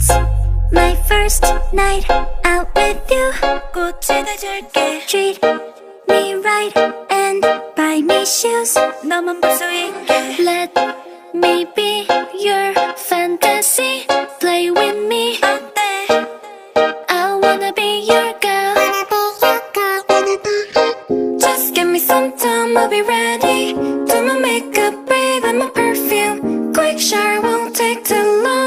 It's my first night out with you. 꽃에다 줄게 Treat me right and buy me shoes. 너만 볼 수 있게 Let me be your fantasy. Play with me 어때? I wanna be your girl. Just give me some time, I'll be ready. Do my makeup, breathe, and my perfume. Quick shower won't take too long